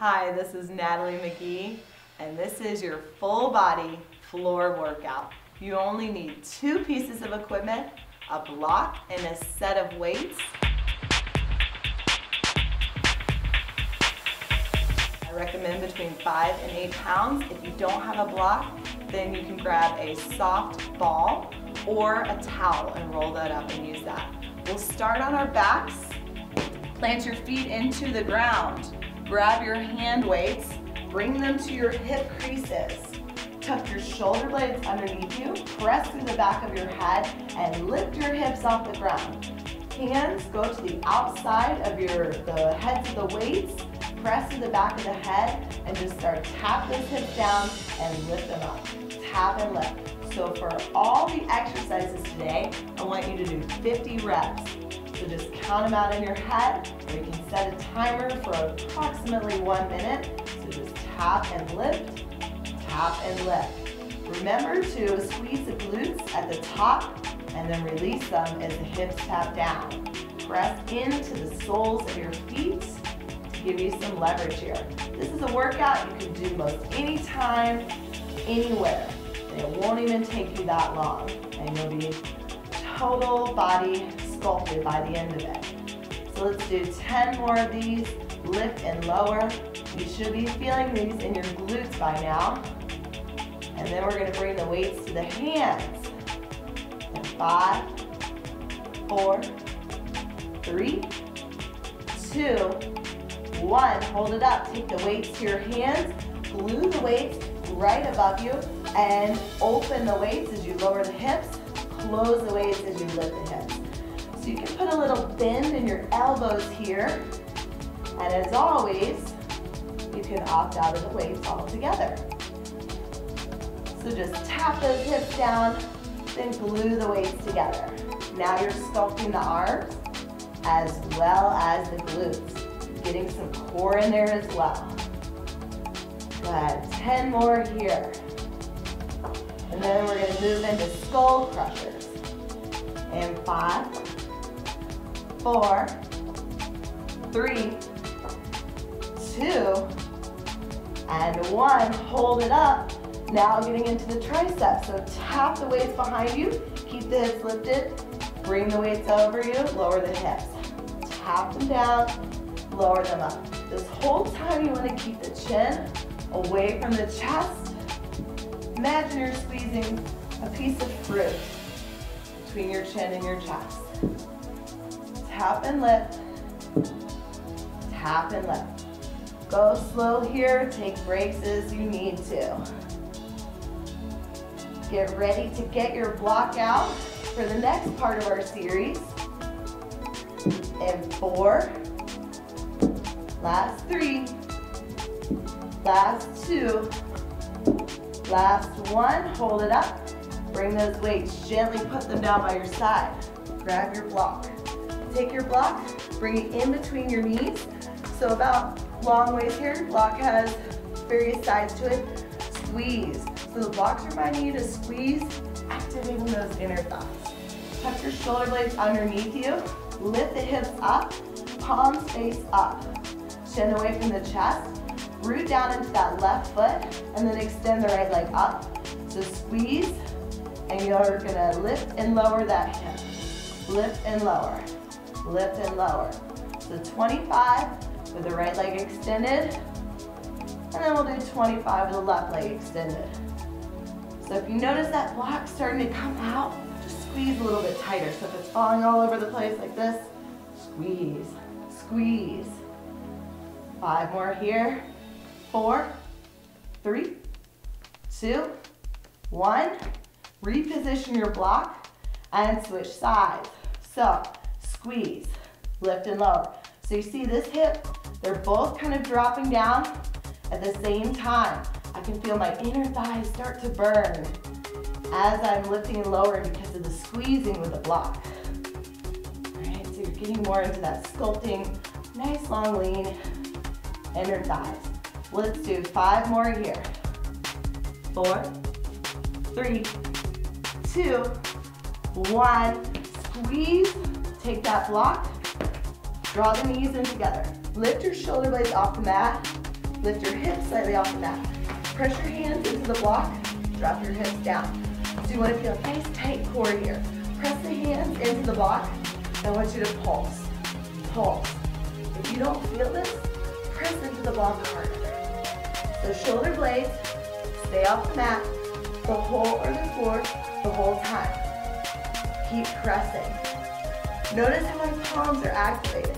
Hi, this is Natalie Magee, and this is your full body floor workout. You only need two pieces of equipment, a block and a set of weights. I recommend between five and eight pounds. If you don't have a block, then you can grab a soft ball or a towel and roll that up and use that. We'll start on our backs. Plant your feet into the ground. Grab your hand weights, bring them to your hip creases. Tuck your shoulder blades underneath you, press through the back of your head, and lift your hips off the ground. Hands go to the outside of your the heads of the weights, press to the back of the head, and just start tap those hips down and lift them up. Tap and lift. So for all the exercises today, I want you to do 50 reps. So just count them out in your head, or you can set a timer for approximately one minute. So just tap and lift, tap and lift. Remember to squeeze the glutes at the top and then release them as the hips tap down. Press into the soles of your feet to give you some leverage here. This is a workout you can do most anytime, anywhere. It won't even take you that long. And you'll be total body sculpted by the end of it. So let's do 10 more of these, lift and lower. You should be feeling these in your glutes by now. And then we're gonna bring the weights to the hands. And five, four, three, two, one. Hold it up, take the weights to your hands, glue the weights right above you, and open the weights as you lower the hips, close the waist as you lift the hips. So you can put a little bend in your elbows here. And as always, you can opt out of the waist altogether. So just tap those hips down, then glue the weights together. Now you're sculpting the arms as well as the glutes. Getting some core in there as well. Good, 10 more here. And then we're gonna move into skull crushers. And five, four, three, two, and one. Hold it up. Now getting into the triceps. So tap the weights behind you. Keep the hips lifted. Bring the weights over you. Lower the hips. Tap them down. Lower them up. This whole time you want to keep the chin away from the chest. Imagine you're squeezing a piece of fruit between your chin and your chest. Tap and lift. Tap and lift. Go slow here. Take breaks as you need to. Get ready to get your block out for the next part of our series. And four. Last three. Last two. Last one. Hold it up. Bring those weights. Gently put them down by your side. Grab your block. Take your block, bring it in between your knees. So about long ways here. Block has various sides to it. Squeeze. So the block's reminding you to squeeze, activating those inner thighs. Tuck your shoulder blades underneath you. Lift the hips up, palms face up. Chin away from the chest. Root down into that left foot, and then extend the right leg up. So squeeze, and you're gonna lift and lower that hip. Lift and lower lift and lower. So 25 with the right leg extended, and then we'll do 25 with the left leg extended. So if you notice that block starting to come out, just squeeze a little bit tighter. So if it's falling all over the place like this, squeeze, squeeze. Five more here. Four, three, two, one. Reposition your block and switch sides. So squeeze, lift and lower. So you see this hip, they're both kind of dropping down at the same time. I can feel my inner thighs start to burn as I'm lifting and lowering because of the squeezing with the block. All right, so you're getting more into that sculpting, nice long lean inner thighs. Let's do five more here. Four, three, two, one. Squeeze, Take that block, draw the knees in together. Lift your shoulder blades off the mat, Lift your hips slightly off the mat. Press your hands into the block, drop your hips down. So you want to feel a nice tight core here. Press the hands into the block. I want you to pulse, pulse. If you don't feel this, press into the block harder. So shoulder blades, stay off the mat, the whole or the floor, the whole time. Keep pressing. Notice how my palms are activated.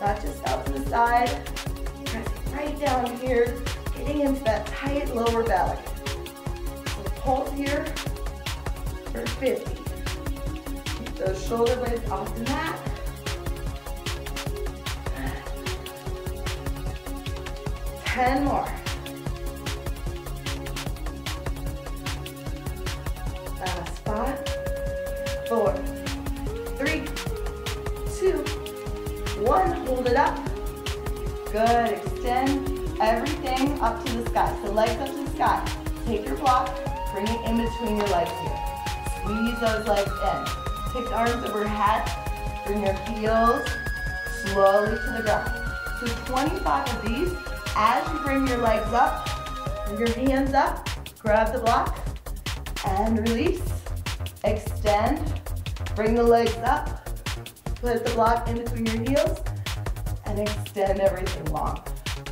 Not just out to the side, pressing right down here, getting into that tight lower belly. So pulse here for 50. Keep those shoulder blades off the mat. Ten more. Four, three, two, one. Hold it up. Good. Extend everything up to the sky. So legs up to the sky. Take your block, bring it in between your legs here. Squeeze those legs in. Take the arms overhead. Bring your heels slowly to the ground. So 25 of these. As you bring your legs up, bring your hands up, grab the block, and release. Extend. Bring the legs up. Put the block in between your heels, and extend everything long.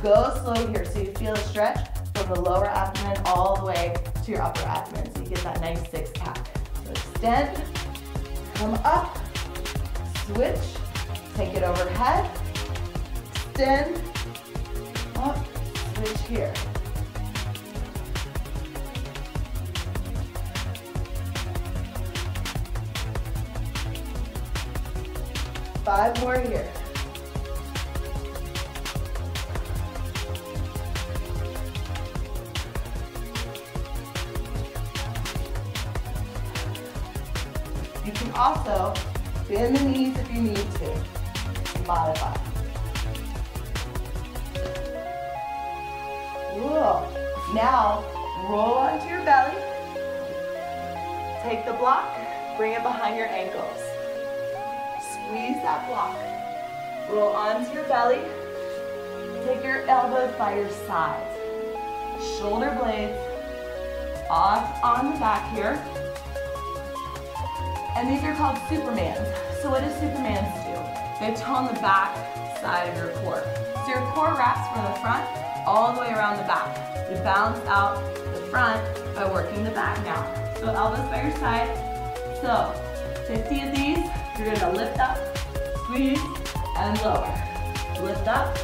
Go slow here so you feel a stretch from the lower abdomen all the way to your upper abdomen so you get that nice six pack. So extend, come up, switch, take it overhead, extend, up, switch here. Five more here. You can also bend the knees if you need to. Modify. Now, roll onto your belly. Take the block, bring it behind your ankles. Squeeze that block. Roll onto your belly. Take your elbows by your sides. Shoulder blades off on the back here. And these are called Supermans. So what do Supermans do? They tone the back side of your core. So your core wraps from the front all the way around the back. You balance out the front by working the back now. So elbows by your side. So 50 of these, you're gonna lift up, squeeze, and lower. Lift up,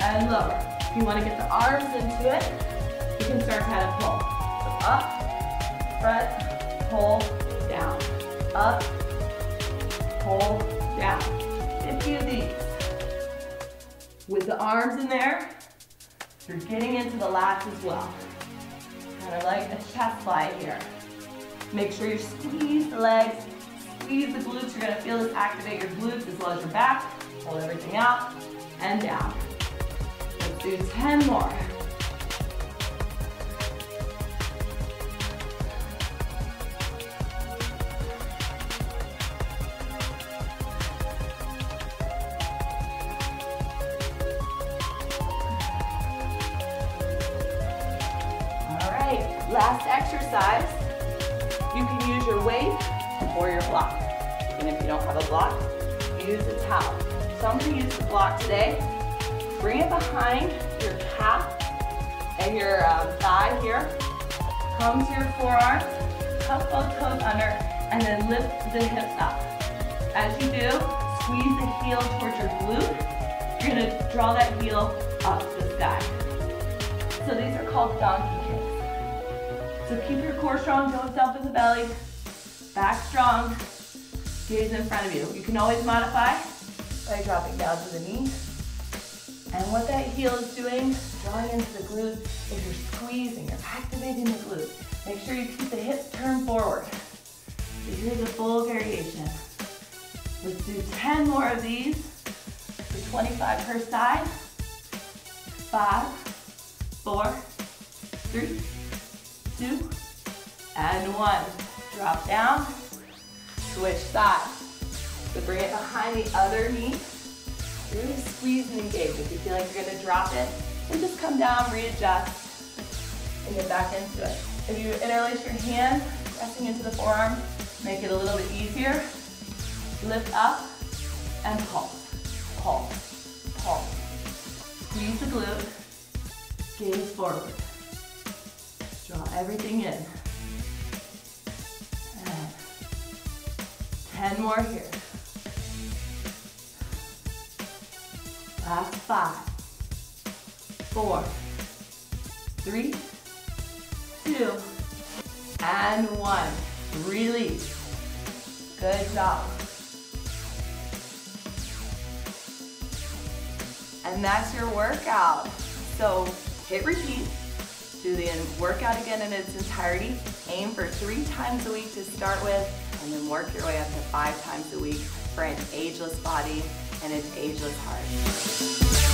and lower. If you wanna get the arms into it, you can start kind of pull. So up, front, pull, down. Up, pull, down. 50 of these. With the arms in there, you're getting into the lats as well. Kind of like a chest fly here. Make sure you squeeze the legs, squeeze the glutes. You're gonna feel this activate your glutes as well as your back. Pull everything out and down. Let's do 10 more. All right, last exercise. You can use your weight or your block. And if you don't have a block, use a towel. So I'm gonna use the block today. Bring it behind your calf and your um, thigh here. Come to your forearm, tuck both toes under, and then lift the hips up. As you do, squeeze the heel towards your glute. You're gonna draw that heel up to the sky. So these are called donkey kicks. So keep your core strong, don't dump in the belly. Back strong, gaze in front of you. You can always modify by dropping down to the knee. And what that heel is doing, drawing into the glute, is you're squeezing, you're activating the glute. Make sure you keep the hips turned forward. So here's a full variation. Let's do 10 more of these. So 25 per side. Five, four, three, two, and one. Drop down, switch sides. So bring it behind the other knee. Really squeeze and engage. If you feel like you're gonna drop it, and just come down, readjust, and get back into it. If you interlace your hand, pressing into the forearm, make it a little bit easier. Lift up and pulse, pulse, pulse. Squeeze the glute, gaze forward. Draw everything in. 10 more here. Last five, four, three, two, and one. Release. Good job. And that's your workout. So hit repeat, do the workout again in its entirety, aim for three times a week to start with, and then work your way up to five times a week for an ageless body and an ageless heart.